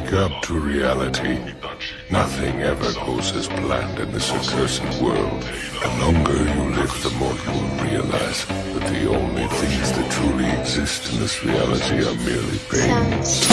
Wake up to reality. Nothing ever goes as planned in this accursed world. The longer you live, the more you will realize that the only things that truly exist in this reality are merely pains.